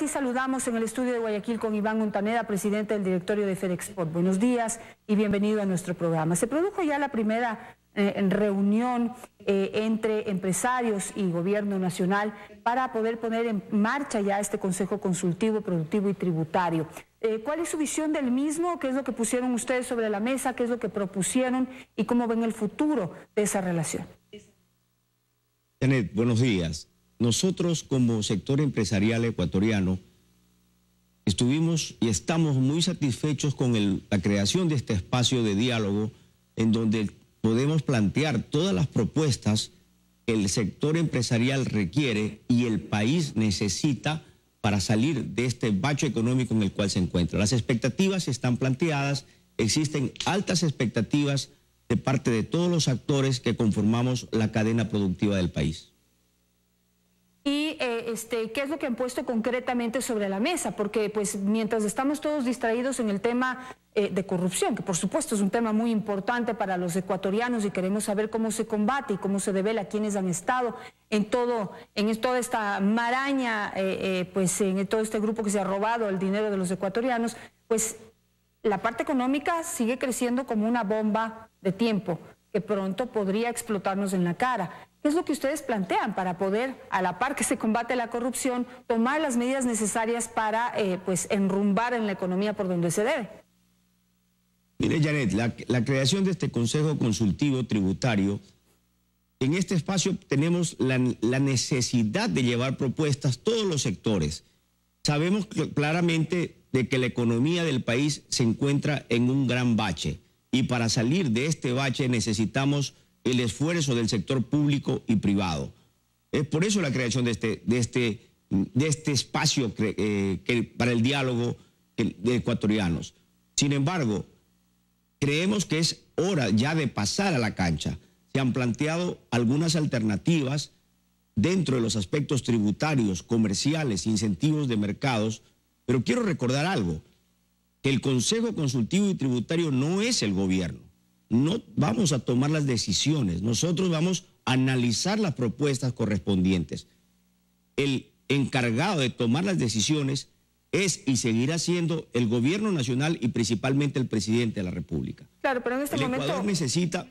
Sí, saludamos en el estudio de Guayaquil con Iván Montaneda, presidente del directorio de FedExport. Buenos días y bienvenido a nuestro programa. Se produjo ya la primera eh, reunión eh, entre empresarios y gobierno nacional para poder poner en marcha ya este Consejo Consultivo, Productivo y Tributario. Eh, ¿Cuál es su visión del mismo? ¿Qué es lo que pusieron ustedes sobre la mesa? ¿Qué es lo que propusieron? ¿Y cómo ven el futuro de esa relación? Janet, buenos días. Nosotros como sector empresarial ecuatoriano estuvimos y estamos muy satisfechos con la creación de este espacio de diálogo en donde podemos plantear todas las propuestas que el sector empresarial requiere y el país necesita para salir de este bacho económico en el cual se encuentra. Las expectativas están planteadas, existen altas expectativas de parte de todos los actores que conformamos la cadena productiva del país. Y eh, este, qué es lo que han puesto concretamente sobre la mesa, porque pues mientras estamos todos distraídos en el tema eh, de corrupción, que por supuesto es un tema muy importante para los ecuatorianos y queremos saber cómo se combate y cómo se devela quienes han estado en todo, en toda esta maraña, eh, pues en todo este grupo que se ha robado el dinero de los ecuatorianos, pues la parte económica sigue creciendo como una bomba de tiempo que pronto podría explotarnos en la cara. ¿Qué es lo que ustedes plantean para poder, a la par que se combate la corrupción, tomar las medidas necesarias para eh, pues, enrumbar en la economía por donde se debe? Mire, Janet, la, creación de este Consejo Consultivo Tributario, en este espacio tenemos la, la necesidad de llevar propuestas todos los sectores. Sabemos claramente de que la economía del país se encuentra en un gran bache y para salir de este bache necesitamos el esfuerzo del sector público y privado. Es por eso la creación de este, de este, de este espacio eh, para el diálogo de ecuatorianos. Sin embargo, creemos que es hora ya de pasar a la cancha. Se han planteado algunas alternativas dentro de los aspectos tributarios, comerciales, incentivos de mercados, pero quiero recordar algo, que el Consejo Consultivo y Tributario no es el gobierno no vamos a tomar las decisiones, nosotros vamos a analizar las propuestas correspondientes. El encargado de tomar las decisiones es y seguirá siendo el gobierno nacional y principalmente el presidente de la República. Claro, pero en este el momento... Ecuador necesita,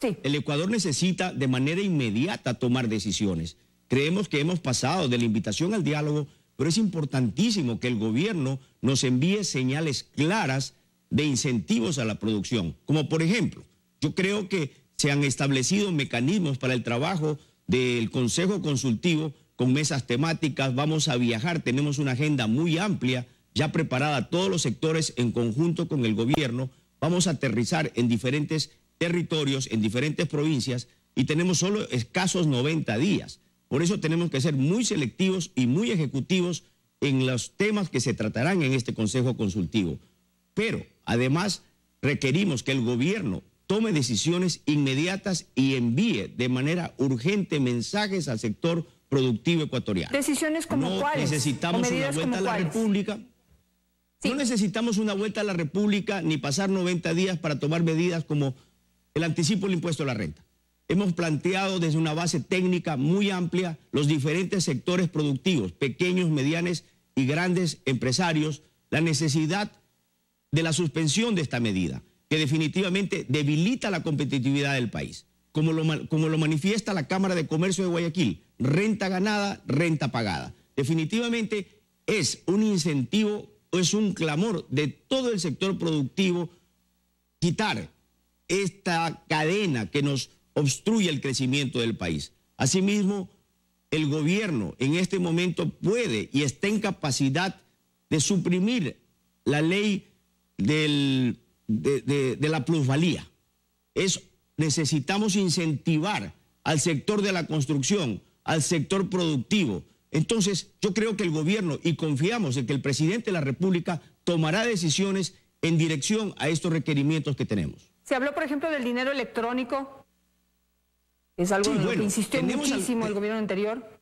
el Ecuador necesita de manera inmediata tomar decisiones. Creemos que hemos pasado de la invitación al diálogo, pero es importantísimo que el gobierno nos envíe señales claras de incentivos a la producción. Como por ejemplo, yo creo que se han establecido mecanismos para el trabajo del Consejo Consultivo con mesas temáticas, vamos a viajar, tenemos una agenda muy amplia, ya preparada todos los sectores en conjunto con el gobierno, vamos a aterrizar en diferentes territorios, en diferentes provincias y tenemos solo escasos 90 días. Por eso tenemos que ser muy selectivos y muy ejecutivos en los temas que se tratarán en este Consejo Consultivo. Pero además requerimos que el gobierno tome decisiones inmediatas y envíe de manera urgente mensajes al sector productivo ecuatoriano. Decisiones como no cuáles. Necesitamos una vuelta a la República. No necesitamos una vuelta a la República ni pasar 90 días para tomar medidas como el anticipo del impuesto a la renta. Hemos planteado desde una base técnica muy amplia los diferentes sectores productivos, pequeños, medianos y grandes empresarios, la necesidad de la suspensión de esta medida, que definitivamente debilita la competitividad del país, como lo, como lo manifiesta la Cámara de Comercio de Guayaquil, renta ganada, renta pagada. Definitivamente es un incentivo, es un clamor de todo el sector productivo quitar esta cadena que nos obstruye el crecimiento del país. Asimismo, el gobierno en este momento puede y está en capacidad de suprimir la ley del, de, la plusvalía. Es, necesitamos incentivar al sector de la construcción, al sector productivo. Entonces, yo creo que el gobierno, y confiamos en que el presidente de la República tomará decisiones en dirección a estos requerimientos que tenemos. Se habló, por ejemplo, del dinero electrónico. Es algo en lo que insistió muchísimo el gobierno anterior.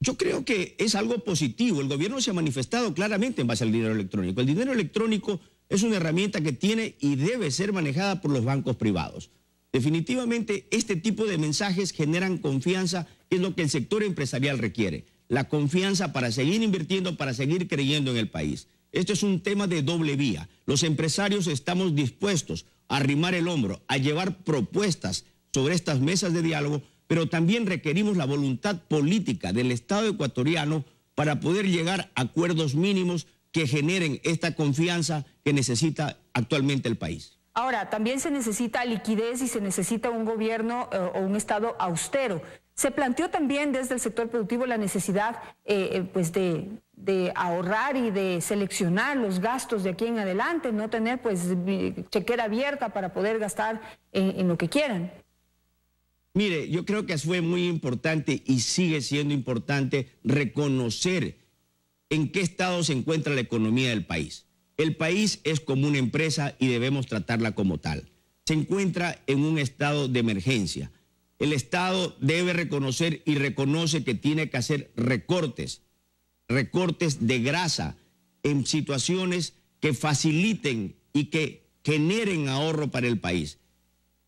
Yo creo que es algo positivo. El gobierno se ha manifestado claramente en base al dinero electrónico. El dinero electrónico es una herramienta que tiene y debe ser manejada por los bancos privados. Definitivamente este tipo de mensajes generan confianza, que es lo que el sector empresarial requiere. la confianza para seguir invirtiendo, para seguir creyendo en el país. Esto es un tema de doble vía. Los empresarios estamos dispuestos a arrimar el hombro, a llevar propuestas sobre estas mesas de diálogo, pero también requerimos la voluntad política del Estado ecuatoriano para poder llegar a acuerdos mínimos que generen esta confianza que necesita actualmente el país. Ahora, también se necesita liquidez y se necesita un gobierno eh, o un Estado austero. Se planteó también desde el sector productivo la necesidad eh, eh, pues de, ahorrar y de seleccionar los gastos de aquí en adelante, no tener pues chequera abierta para poder gastar en lo que quieran. Mire, yo creo que fue muy importante y sigue siendo importante reconocer en qué estado se encuentra la economía del país. El país es como una empresa y debemos tratarla como tal. Se encuentra en un estado de emergencia. El Estado debe reconocer y reconoce que tiene que hacer recortes, recortes de grasa en situaciones que faciliten y que generen ahorro para el país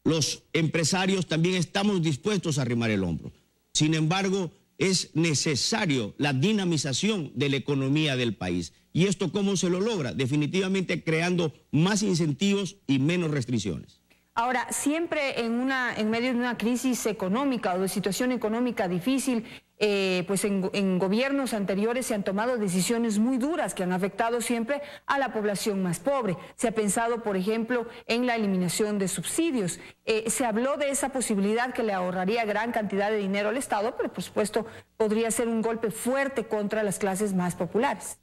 los empresarios también estamos dispuestos a arrimar el hombro. Sin embargo, es necesario la dinamización de la economía del país. ¿Y esto cómo se lo logra? Definitivamente creando más incentivos y menos restricciones. Ahora, siempre en, una, en medio de una crisis económica o de situación económica difícil, eh, pues en, gobiernos anteriores se han tomado decisiones muy duras que han afectado siempre a la población más pobre. Se ha pensado, por ejemplo, en la eliminación de subsidios. Eh, se habló de esa posibilidad que le ahorraría gran cantidad de dinero al Estado, pero por supuesto podría ser un golpe fuerte contra las clases más populares.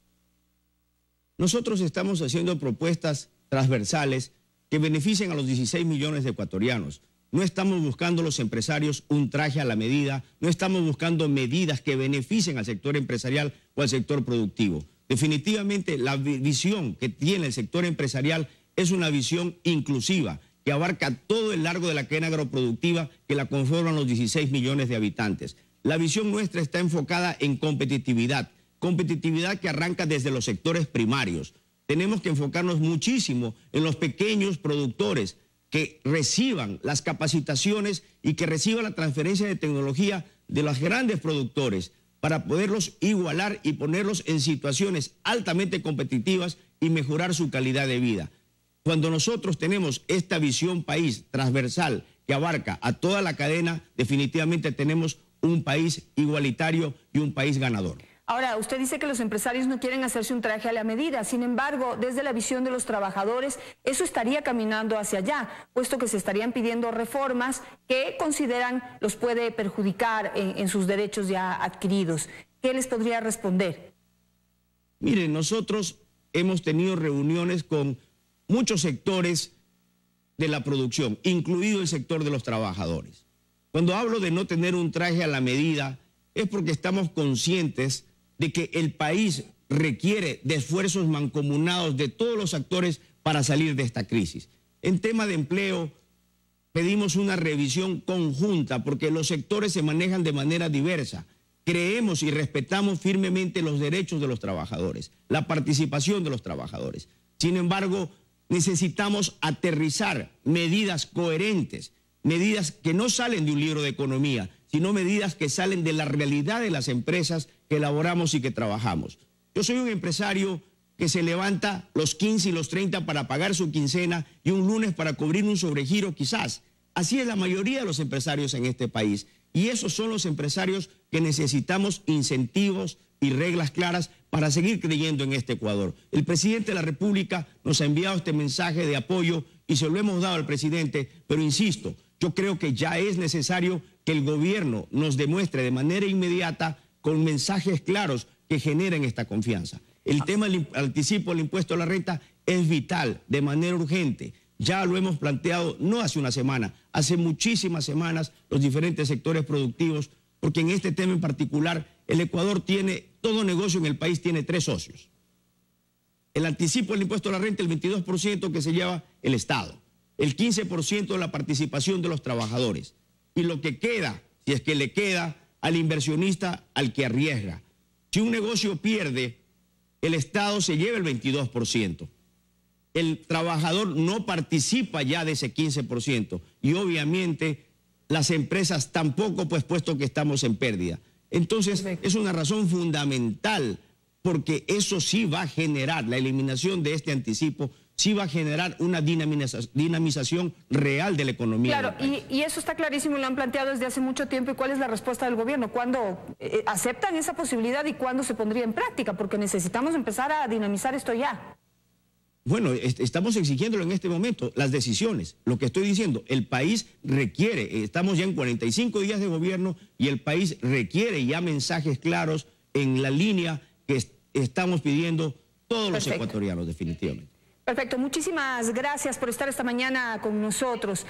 Nosotros estamos haciendo propuestas transversales que beneficien a los 16 millones de ecuatorianos. No estamos buscando los empresarios un traje a la medida, no estamos buscando medidas que beneficien al sector empresarial o al sector productivo. Definitivamente la visión que tiene el sector empresarial es una visión inclusiva que abarca todo el largo de la cadena agroproductiva que la conforman los 16 millones de habitantes. La visión nuestra está enfocada en competitividad, competitividad que arranca desde los sectores primarios, tenemos que enfocarnos muchísimo en los pequeños productores que reciban las capacitaciones y que reciban la transferencia de tecnología de los grandes productores para poderlos igualar y ponerlos en situaciones altamente competitivas y mejorar su calidad de vida. Cuando nosotros tenemos esta visión país transversal que abarca a toda la cadena, definitivamente tenemos un país igualitario y un país ganador. Ahora, usted dice que los empresarios no quieren hacerse un traje a la medida, sin embargo, desde la visión de los trabajadores, eso estaría caminando hacia allá, puesto que se estarían pidiendo reformas que consideran los puede perjudicar en, sus derechos ya adquiridos. ¿Qué les podría responder? Miren, nosotros hemos tenido reuniones con muchos sectores de la producción, incluido el sector de los trabajadores. Cuando hablo de no tener un traje a la medida, es porque estamos conscientes de que el país requiere de esfuerzos mancomunados de todos los actores para salir de esta crisis. En tema de empleo, pedimos una revisión conjunta porque los sectores se manejan de manera diversa. Creemos y respetamos firmemente los derechos de los trabajadores, la participación de los trabajadores. Sin embargo, necesitamos aterrizar medidas coherentes, medidas que no salen de un libro de economía, sino medidas que salen de la realidad de las empresas que elaboramos y que trabajamos. Yo soy un empresario que se levanta los 15 y los 30 para pagar su quincena y un lunes para cubrir un sobregiro quizás. Así es la mayoría de los empresarios en este país. Y esos son los empresarios que necesitamos incentivos y reglas claras para seguir creyendo en este Ecuador. El presidente de la República nos ha enviado este mensaje de apoyo y se lo hemos dado al presidente, pero insisto, yo creo que ya es necesario que el gobierno nos demuestre de manera inmediata con mensajes claros que generen esta confianza. El ah. tema del anticipo del impuesto a la renta es vital, de manera urgente. Ya lo hemos planteado no hace una semana, hace muchísimas semanas los diferentes sectores productivos, porque en este tema en particular el Ecuador tiene, todo negocio en el país tiene tres socios. El anticipo del impuesto a la renta, el 22% que se lleva el Estado, el 15% de la participación de los trabajadores y lo que queda, si es que le queda al inversionista al que arriesga. Si un negocio pierde, el Estado se lleva el 22%. El trabajador no participa ya de ese 15% y obviamente las empresas tampoco, pues puesto que estamos en pérdida. Entonces, es una razón fundamental, porque eso sí va a generar, la eliminación de este anticipo, sí va a generar una dinamización real de la economía. Claro, y, eso está clarísimo, lo han planteado desde hace mucho tiempo. ¿Y cuál es la respuesta del gobierno? ¿Cuándo eh, aceptan esa posibilidad y cuándo se pondría en práctica? Porque necesitamos empezar a dinamizar esto ya. Bueno, estamos exigiéndolo en este momento, las decisiones. Lo que estoy diciendo, el país requiere, estamos ya en 45 días de gobierno y el país requiere ya mensajes claros en la línea que estamos pidiendo todos los ecuatorianos definitivamente. Perfecto, muchísimas gracias por estar esta mañana con nosotros.